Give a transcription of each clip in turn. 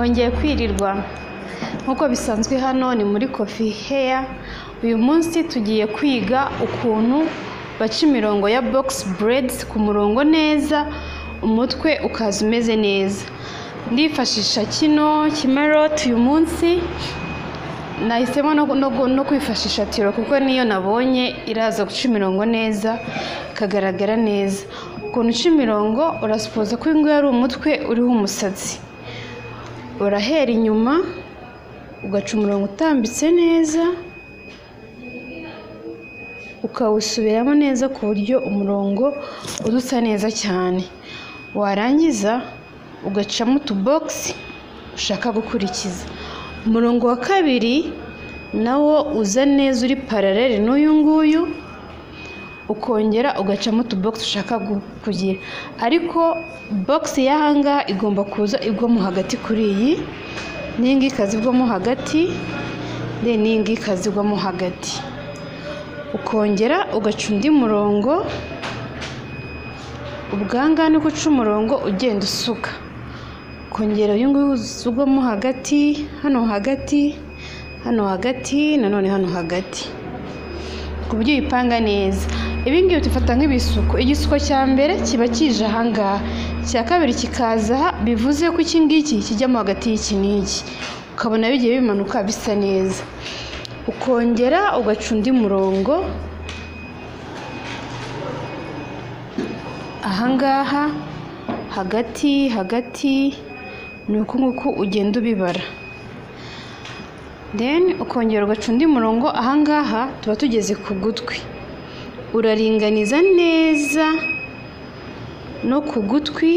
mwongeye kwirirwa. Nk'uko bisanzwe hano ni muri kofi heya uyu munsi tugiye kwiga ukuntu baca imirongo ya bogisi buredi ku murongo neza umutwe ukaza umeze neza. Ndifashisha kino kimaroti uyu munsi. Nahisemo no, kwifashisha tiro kuko niyo nabonye iraza guca imirongo neza ikagaragara neza. Ukuntu uca imirongo urasipoza ko uyu nguyu ari umutwe uriho umusatsi. Urahera inyuma ugaca umurongo utambitse neza ukawusubiramo neza ku buryo umurongo udusa neza cyane. Warangiza ugacamo utubogisi ushaka gukurikiza. Umurongo wa kabiri nawo uza neza uri paralele n'uyu nguyu ukongera ugacamo utubogisi ushaka kugira. Ariko bogisi y'ahangaha igomba kuza igwamo hagati kuri iyi. N'iyi ngiyi ikaza igwamo hagati n'iyi ngiyi ikaza igwamo hagati. Ukongera ugaca undi murongo ubwangaha ni guca umurongo ugenda usuka. Ukongera uyu nguyu ugwamo hagati hano hagati hano hagati nanone hano hagati. Ku buryo uyipanga neza. Ibi ngibi tufata nk'ibisuko. Igisuko cya mbere kiba kije ahangaha icya kabiri kikaza aha bivuze ko iki ngiki kijyamo hagati y'iki n'iki. Ukabona bigiye bimanuka bisa neza. Ukongera ugaca undi murongo ahangaha hagati hagati ni uku nguku ugenda ubibara. Deni ukongera ugaca undi murongo ahangaha tuba tugeze ku gutwi. Uraringaniza neza no ku gutwi.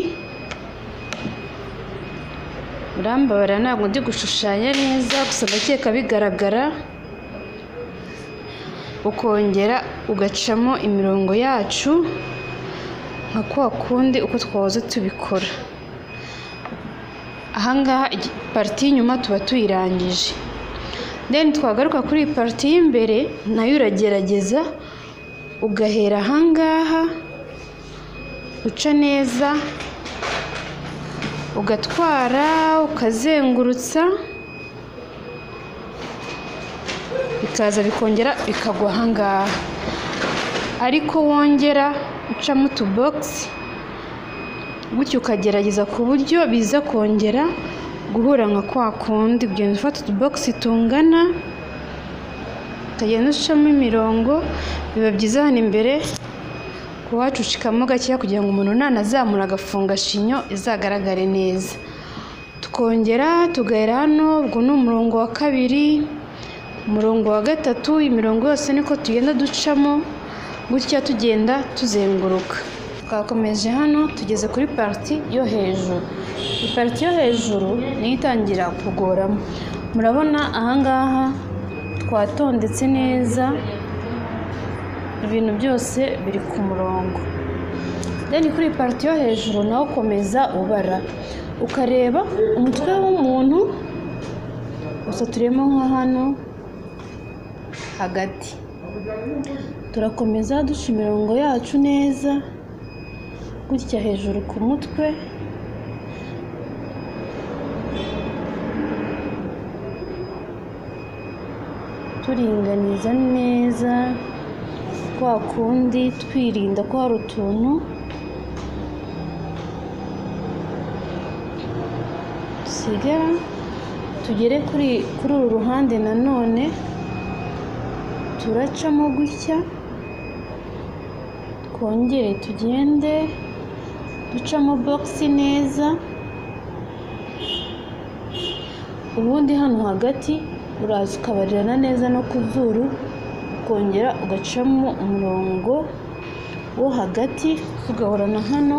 Urambabara ntabwo ndi gushushanya neza gusa ndakeka bigaragara. Ukongera ugacamo imirongo yacu nka kwa kundi uko twahoze tubikora. Ahangaha pariti y'inyuma tuba tuyirangije. Deni twagaruka kuri iyi pariti y'imbere na yo uragerageza ugahera ahangaha uca neza ugatwara ukazengurutsa bikaza bikongera bikagwa ahangaha. Ariko wongera ucamo utubogisi gutyo ukagerageza ku buryo biza kongera guhura nka kwa kundi. Ugenda ufata utubogisi tungana ukagenda ucamo imirongo biba byiza hano imbere kuhacucikamo gakeya kugira ngo umuntu nanazamura agafunga shinyo izagaragare neza. Tukongera tugahera hano ubwo ni umurongo wa kabiri umurongo wa gatatu imirongo yose niko tugenda ducamo gutya tugenda tuzenguruka. Twakomeje hano tugeze kuri pariti yo hejuru. Iyi pariti yo hejuru niyo itangira kugoramo. Murabona ahangaha twatondetse neza ibintu byose biri ku murongo. Deni kuri pariti yo hejuru nawe ukomeza ubara. Ukareba umutwe w'umuntu gusa turemo nka hano hagati. Turakomeza duca imirongo yacu neza gutya hejuru ku mutwe. Turinganiza neza kwa kundi twirinda ko hari utuntu dusigara tugere kuri kuri uru ruhande nanone turacamo gutya twongere tugende ducamo bogisi neza ubundi hano hagati uraza ukabarirana neza no ku zuru ukongera ugacamo umurongo wo hagati ugahorana hano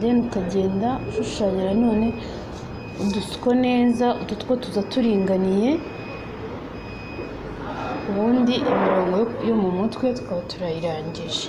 deni ukagenda ushushanya nanone udusuko neza utu two tuza turinganiye ubundi imirongo yo mu mutwe tukaba turayirangije.